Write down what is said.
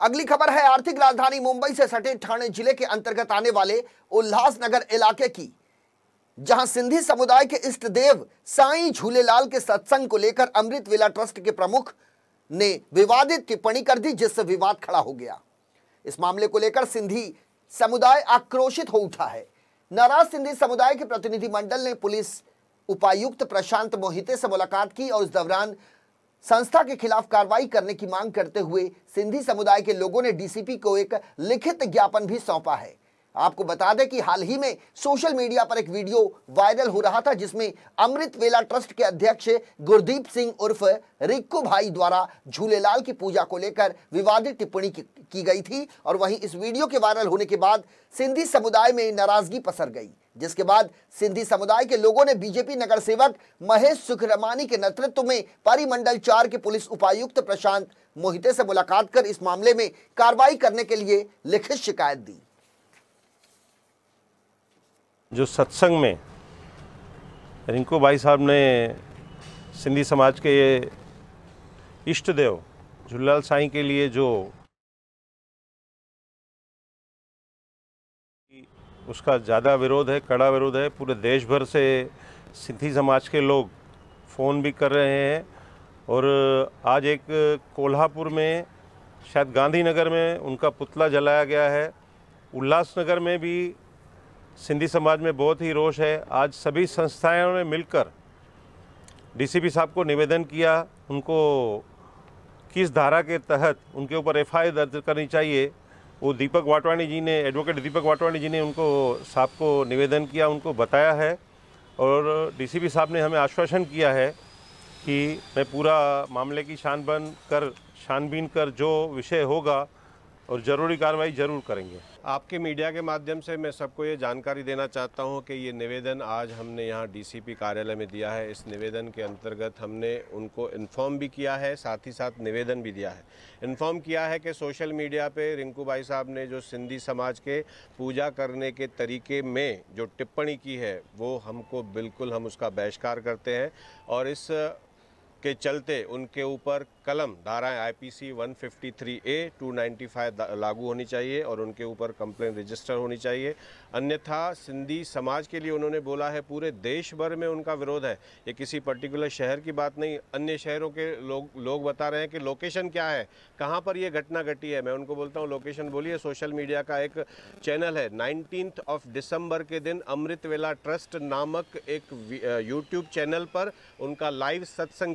अगली खबर है, आर्थिक राजधानी मुंबई से सटे ठाणे ज़िले के अंतर्गत आने वाले उल्लासनगर इलाके की, जहाँ सिंधी समुदाय के इष्ट देव साईं झूलेलाल के सत्संग को लेकर अमृत वेला ट्रस्ट के प्रमुख ने विवादित टिप्पणी कर दी, जिससे विवाद खड़ा हो गया। इस मामले को लेकर सिंधी समुदाय आक्रोशित हो उठा है। नाराज़ सिंधी समुदाय के प्रतिनिधिमंडल ने पुलिस उपायुक्त प्रशांत मोहिते से मुलाकात की और इस दौरान संस्था के खिलाफ कार्रवाई करने की मांग करते हुए सिंधी समुदाय के लोगों ने डीसीपी को एक लिखित ज्ञापन भी सौंपा है। आपको बता दें कि हाल ही में सोशल मीडिया पर एक वीडियो वायरल हो रहा था जिसमें अमृत वेला ट्रस्ट के अध्यक्ष गुरदीप सिंह उर्फ़ रिक्कू भाई द्वारा झूलेलाल की पूजा को लेकर विवादित टिप्पणी की, की गई थी और वहीं इस वीडियो के वायरल होने के बाद सिंधी समुदाय में नाराज़गी पसर गई। जिसके बाद सिंधी समुदाय के लोगों ने बीजेपी नगर सेवक महेश सुखरमानी के नेतृत्व में परिमंडल चार के पुलिस उपायुक्त प्रशांत मोहिते से मुलाकात कर इस मामले में कार्रवाई करने के लिए लिखित शिकायत दी। जो सत्संग में रिंकू भाई साहब ने सिंधी समाज के इष्ट देव झूलेलाल साईं के लिए जो उसका ज़्यादा विरोध है, कड़ा विरोध है। पूरे देश भर से सिंधी समाज के लोग फ़ोन भी कर रहे हैं और आज एक कोल्हापुर में, शायद गांधीनगर में उनका पुतला जलाया गया है। उल्लासनगर में भी सिंधी समाज में बहुत ही रोष है। आज सभी संस्थाओं ने मिलकर डीसीपी साहब को निवेदन किया, उनको किस धारा के तहत उनके ऊपर एफआईआर दर्ज करनी चाहिए। वो दीपक वाटवाणी जी ने एडवोकेट दीपक वाटवाणी जी ने उनको, साहब को निवेदन किया, उनको बताया है और डीसीपी साहब ने हमें आश्वासन किया है कि मैं पूरा मामले की छानबन कर, छानबीन कर जो विषय होगा और ज़रूरी कार्रवाई ज़रूर करेंगे। आपके मीडिया के माध्यम से मैं सबको ये जानकारी देना चाहता हूँ कि ये निवेदन आज हमने यहाँ डीसीपी कार्यालय में दिया है। इस निवेदन के अंतर्गत हमने उनको इन्फॉर्म भी किया है, साथ ही साथ निवेदन भी दिया है। इन्फॉर्म किया है कि सोशल मीडिया पे रिंकू भाई साहब ने जो सिंधी समाज के पूजा करने के तरीके में जो टिप्पणी की है, वो हमको बिल्कुल हम उसका बहिष्कार करते हैं। और इस के चलते उनके ऊपर कलम धाराएँ आईपीसी 153 ए 295 लागू होनी चाहिए और उनके ऊपर कंप्लेन रजिस्टर होनी चाहिए। अन्यथा सिंधी समाज के लिए उन्होंने बोला है, पूरे देश भर में उनका विरोध है। ये किसी पर्टिकुलर शहर की बात नहीं, अन्य शहरों के लोग लोग बता रहे हैं कि लोकेशन क्या है, कहाँ पर ये घटना घटी है। मैं उनको बोलता हूँ लोकेशन बोलिए सोशल मीडिया का एक चैनल है। नाइनटीन ऑफ़ दिसंबर के दिन अमृत वेला ट्रस्ट नामक एक यूट्यूब चैनल पर उनका लाइव सत्संग